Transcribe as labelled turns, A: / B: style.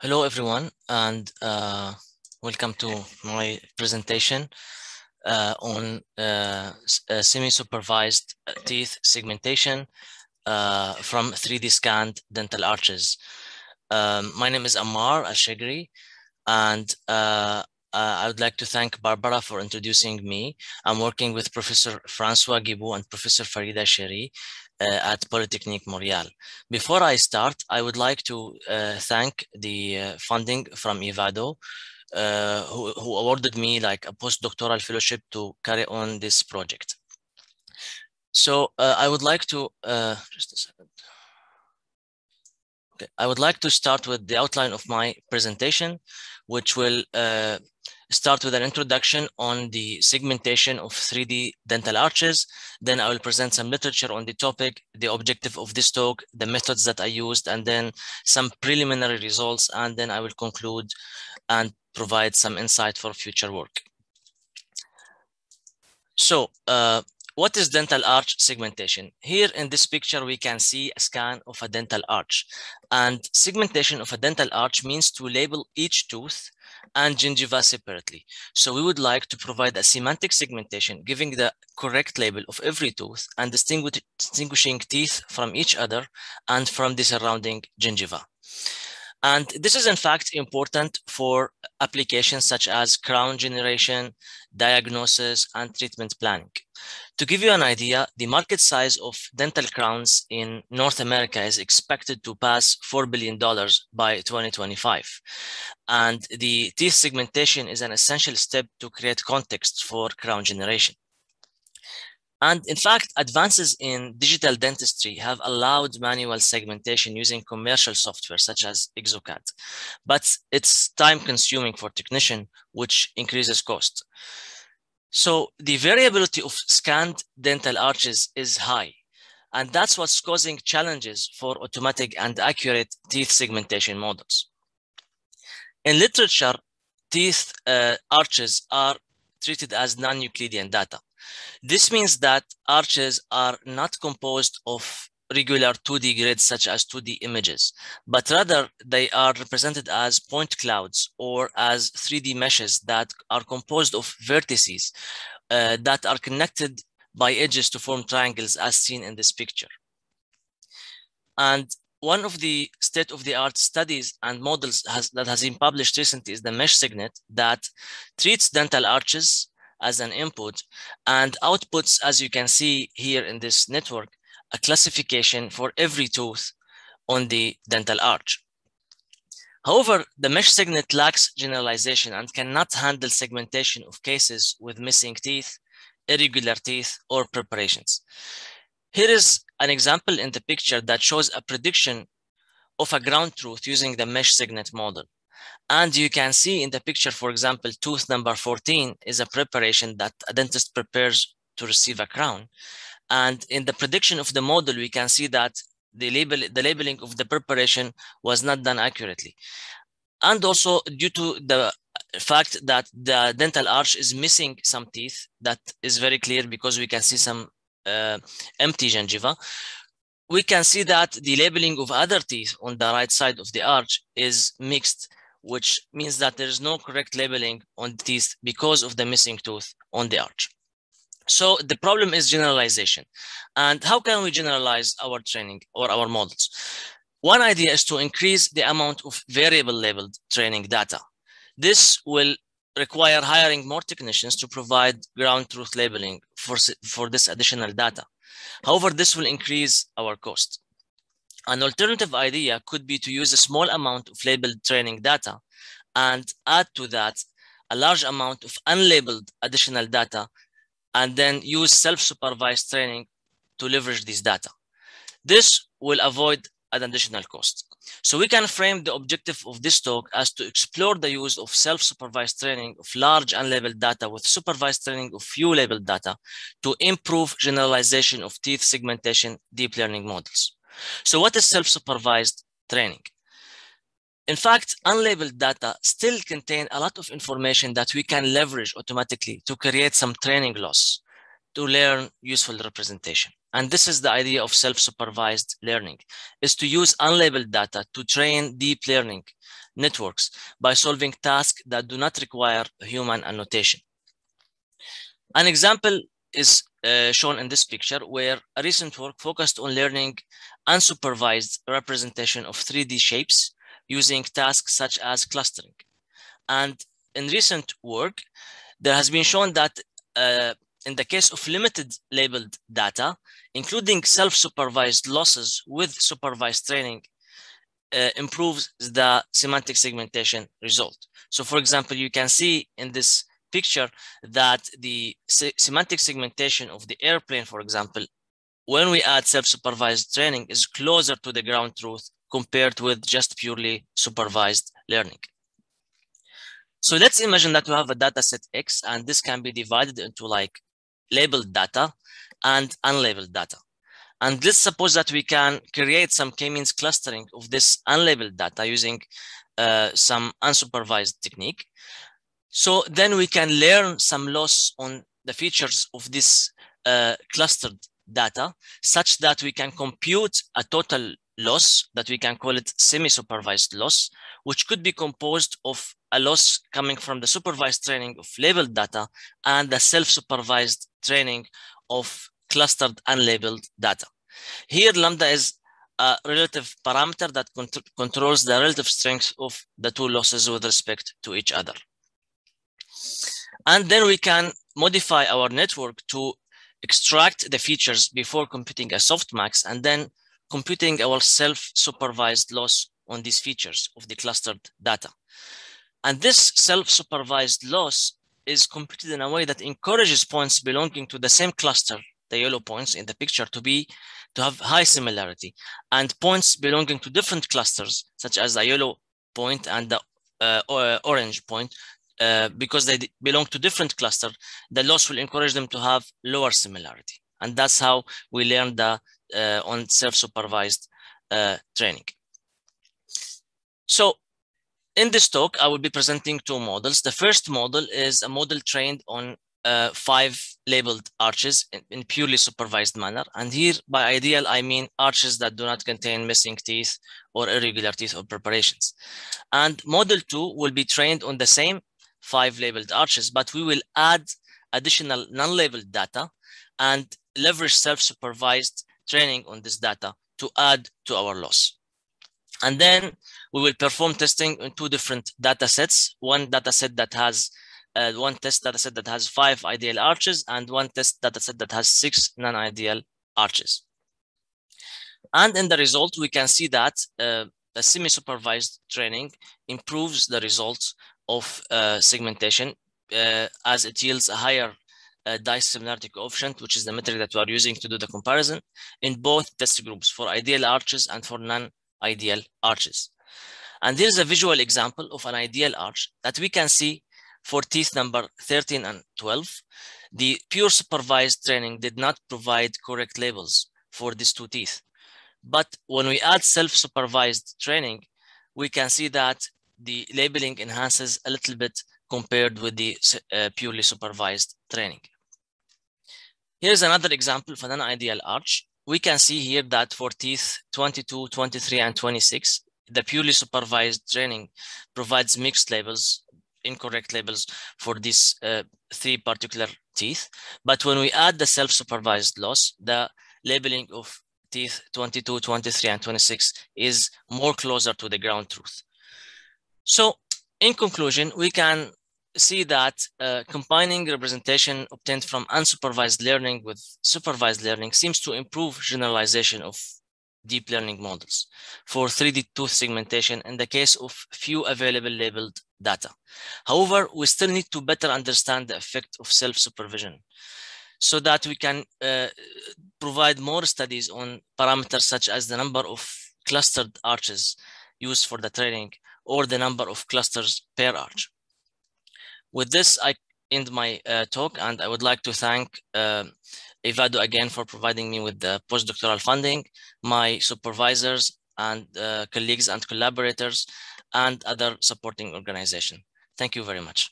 A: Hello, everyone, and uh, welcome to my presentation uh, on uh, uh semi-supervised teeth segmentation uh, from 3D scanned dental arches. Um, my name is Ammar Alsheghri, and uh, I would like to thank Barbara for introducing me. I'm working with Professor Francois Guibault and Professor Farida Cheriet uh, at Polytechnique Montreal. Before I start, I would like to uh, thank the uh, funding from IVADO, uh, who, who, awarded me like a postdoctoral fellowship to carry on this project. So uh, I would like to, uh, just a second. Okay. I would like to start with the outline of my presentation, which will start with an introduction on the segmentation of 3D dental arches. Then I will present some literature on the topic, the objective of this talk, the methods that I used, and then some preliminary results. And then I will conclude and provide some insight for future work. So uh, what is dental arch segmentation? Here in this picture, we can see a scan of a dental arch. And segmentation of a dental arch means to label each tooth and gingiva separately. So we would like to provide a semantic segmentation, giving the correct label of every tooth and distinguish distinguishing teeth from each other and from the surrounding gingiva. And this is in fact important for applications such as crown generation, diagnosis, and treatment planning. To give you an idea, the market size of dental crowns in North America is expected to pass $4 billion by 2025. And the teeth segmentation is an essential step to create context for crown generation. And in fact, advances in digital dentistry have allowed manual segmentation using commercial software such as Exocad, but it's time consuming for technician, which increases cost. So the variability of scanned dental arches is high, and that's what's causing challenges for automatic and accurate teeth segmentation models. In literature, teeth uh, arches are treated as non-Euclidean data. This means that arches are not composed of regular 2D grids such as 2D images, but rather they are represented as point clouds or as 3D meshes that are composed of vertices uh, that are connected by edges to form triangles as seen in this picture. And one of the state-of-the-art studies and models has, that has been published recently is the MeshSegNet that treats dental arches as an input and outputs, as you can see here in this network, a classification for every tooth on the dental arch. However, the MeshSegNet lacks generalization and cannot handle segmentation of cases with missing teeth, irregular teeth, or preparations. Here is an example in the picture that shows a prediction of a ground truth using the MeshSegNet model. And you can see in the picture, for example, tooth number 14 is a preparation that a dentist prepares to receive a crown. And in the prediction of the model, we can see that the, label, the labeling of the preparation was not done accurately. And also due to the fact that the dental arch is missing some teeth, that is very clear because we can see some uh, empty gingiva. We can see that the labeling of other teeth on the right side of the arch is mixed, which means that there is no correct labeling on teeth because of the missing tooth on the arch. So the problem is generalization. And how can we generalize our training or our models? One idea is to increase the amount of variable labeled training data. This will require hiring more technicians to provide ground truth labeling for, for this additional data. However, this will increase our cost. An alternative idea could be to use a small amount of labeled training data and add to that a large amount of unlabeled additional data and then use self-supervised training to leverage these data. This will avoid an additional cost. So we can frame the objective of this talk as to explore the use of self-supervised training of large unlabeled data with supervised training of few labeled data to improve generalization of teeth segmentation deep learning models. So what is self-supervised training? In fact, unlabeled data still contain a lot of information that we can leverage automatically to create some training loss to learn useful representation. And this is the idea of self-supervised learning, is to use unlabeled data to train deep learning networks by solving tasks that do not require human annotation. An example is uh, shown in this picture where a recent work focused on learning unsupervised representation of 3D shapes using tasks such as clustering. And in recent work, there has been shown that uh, in the case of limited labeled data, including self-supervised losses with supervised training uh, improves the semantic segmentation result. So for example, you can see in this picture that the se semantic segmentation of the airplane, for example, when we add self-supervised training is closer to the ground truth compared with just purely supervised learning. So let's imagine that we have a data set X and this can be divided into like labeled data and unlabeled data. And let's suppose that we can create some k-means clustering of this unlabeled data using uh, some unsupervised technique. So then we can learn some loss on the features of this uh, clustered data such that we can compute a total loss that we can call it semi-supervised loss, which could be composed of a loss coming from the supervised training of labeled data and the self-supervised training of clustered unlabeled data. Here, lambda is a relative parameter that cont controls the relative strength of the two losses with respect to each other. And then we can modify our network to extract the features before computing a softmax and then computing our self-supervised loss on these features of the clustered data. And this self-supervised loss is computed in a way that encourages points belonging to the same cluster, the yellow points in the picture, to be to have high similarity, and points belonging to different clusters, such as the yellow point and the uh, orange point, uh, because they belong to different cluster, the loss will encourage them to have lower similarity. And that's how we learn the uh, on self-supervised uh, training. So in this talk, I will be presenting two models. The first model is a model trained on uh, five labeled arches in, in, purely supervised manner. And here by ideal, I mean arches that do not contain missing teeth or irregular teeth or preparations. And model two will be trained on the same five labeled arches, but we will add additional non-labeled data and leverage self-supervised training on this data to add to our loss. And then we will perform testing in two different data sets. One data set that has uh, one test data set that has five ideal arches and one test data set that has six non-ideal arches. And in the result, we can see that uh, the semi-supervised training improves the results of uh, segmentation uh, as it yields a higher uh, dice similarity coefficient, which is the metric that we are using to do the comparison in both test groups for ideal arches and for non-ideal arches. And here's a visual example of an ideal arch that we can see for teeth number 13 and 12. The pure supervised training did not provide correct labels for these two teeth. But when we add self-supervised training, we can see that the labeling enhances a little bit compared with the uh, purely supervised training. Here's another example for an ideal arch. We can see here that for teeth 22, 23, and 26, the purely supervised training provides mixed labels, incorrect labels for these uh, three particular teeth. But when we add the self-supervised loss, the labeling of teeth 22, 23, and 26 is more closer to the ground truth. So in conclusion, we can see that uh, combining representation obtained from unsupervised learning with supervised learning seems to improve generalization of deep learning models for 3D tooth segmentation in the case of few available labeled data. However, we still need to better understand the effect of self-supervision so that we can uh, provide more studies on parameters such as the number of clustered arches used for the training or the number of clusters per arch. With this, I end my uh, talk, and I would like to thank uh, IVADO again for providing me with the postdoctoral funding, my supervisors and uh, colleagues and collaborators, and other supporting organization. Thank you very much.